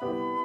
う